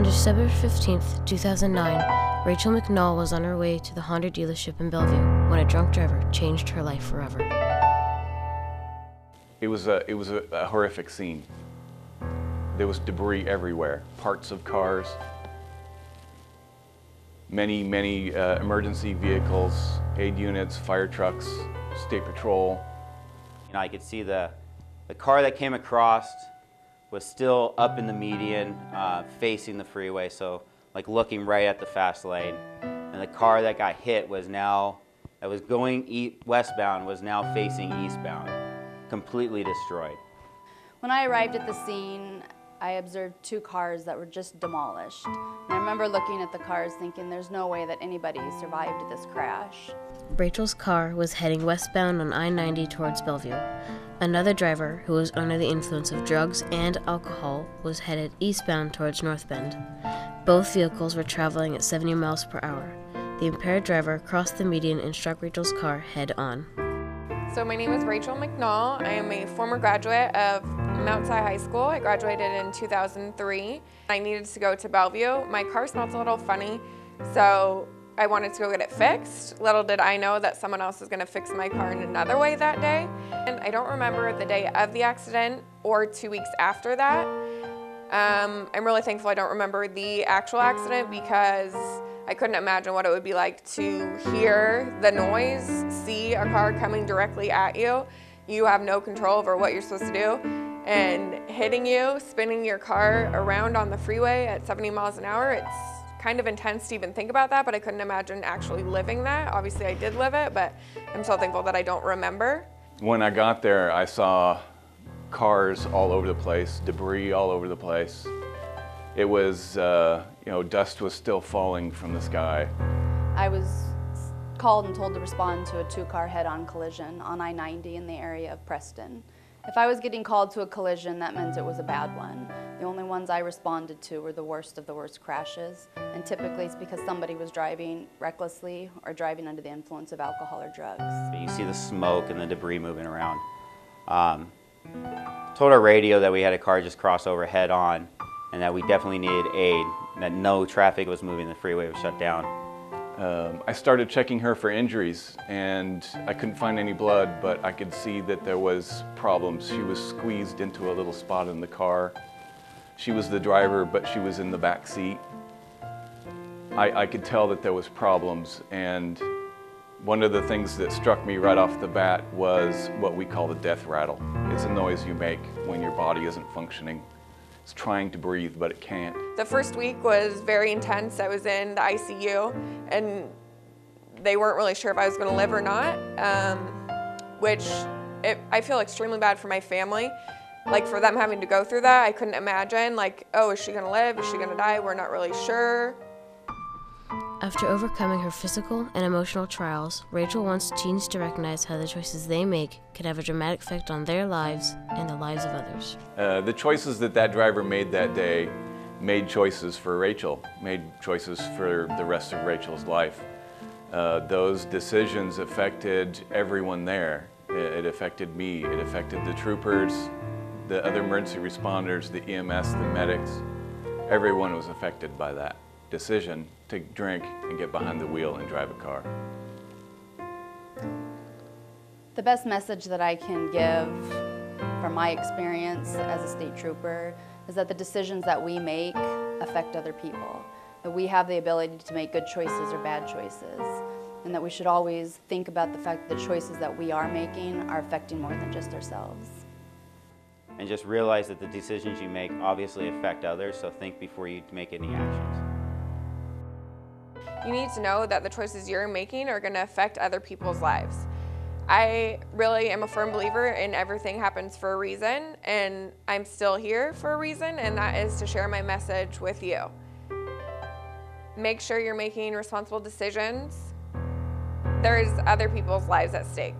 On December 15, 2009, Rachel McNaul was on her way to the Honda dealership in Bellevue when a drunk driver changed her life forever. It was a, it was a, a horrific scene. There was debris everywhere, parts of cars, many, many uh, emergency vehicles, aid units, fire trucks, state patrol. You know, I could see the, the car that came across was still up in the median, uh, facing the freeway, so like looking right at the fast lane. And the car that got hit was now, that was going e westbound, was now facing eastbound, completely destroyed. When I arrived at the scene, I observed two cars that were just demolished. And I remember looking at the cars thinking there's no way that anybody survived this crash. Rachel's car was heading westbound on I 90 towards Bellevue. Another driver, who was under the influence of drugs and alcohol, was headed eastbound towards North Bend. Both vehicles were traveling at 70 miles per hour. The impaired driver crossed the median and struck Rachel's car head on. So my name is Rachel McNaul. I am a former graduate of Mount Si High School. I graduated in 2003. I needed to go to Bellevue. My car smelled a little funny, so I wanted to go get it fixed. Little did I know that someone else was gonna fix my car in another way that day. And I don't remember the day of the accident or two weeks after that. Um, I'm really thankful I don't remember the actual accident because I couldn't imagine what it would be like to hear the noise, see a car coming directly at you. You have no control over what you're supposed to do. And hitting you, spinning your car around on the freeway at 70 miles an hour, it's kind of intense to even think about that, but I couldn't imagine actually living that. Obviously, I did live it, but I'm so thankful that I don't remember. When I got there, I saw cars all over the place, debris all over the place. It was, uh, you know, dust was still falling from the sky. I was called and told to respond to a two-car head-on collision on I-90 in the area of Preston. If I was getting called to a collision, that meant it was a bad one. The only ones I responded to were the worst of the worst crashes, and typically it's because somebody was driving recklessly or driving under the influence of alcohol or drugs. You see the smoke and the debris moving around. Um, told our radio that we had a car just cross over head on and that we definitely needed aid, that no traffic was moving, the freeway was shut down. Um, I started checking her for injuries and I couldn't find any blood, but I could see that there was problems. She was squeezed into a little spot in the car. She was the driver, but she was in the back seat. I, I could tell that there was problems and one of the things that struck me right off the bat was what we call the death rattle. It's a noise you make when your body isn't functioning. It's trying to breathe, but it can't. The first week was very intense. I was in the ICU, and they weren't really sure if I was going to live or not, um, which it, I feel extremely bad for my family. Like for them having to go through that, I couldn't imagine. Like, oh, is she going to live? Is she going to die? We're not really sure. After overcoming her physical and emotional trials, Rachel wants teens to recognize how the choices they make can have a dramatic effect on their lives and the lives of others. Uh, the choices that that driver made that day made choices for Rachel, made choices for the rest of Rachel's life. Uh, those decisions affected everyone there. It, it affected me, it affected the troopers, the other emergency responders, the EMS, the medics. Everyone was affected by that decision to drink and get behind the wheel and drive a car. The best message that I can give from my experience as a state trooper is that the decisions that we make affect other people. That we have the ability to make good choices or bad choices. And that we should always think about the fact that the choices that we are making are affecting more than just ourselves. And just realize that the decisions you make obviously affect others, so think before you make any actions. You need to know that the choices you're making are going to affect other people's lives. I really am a firm believer in everything happens for a reason, and I'm still here for a reason, and that is to share my message with you. Make sure you're making responsible decisions. There's other people's lives at stake.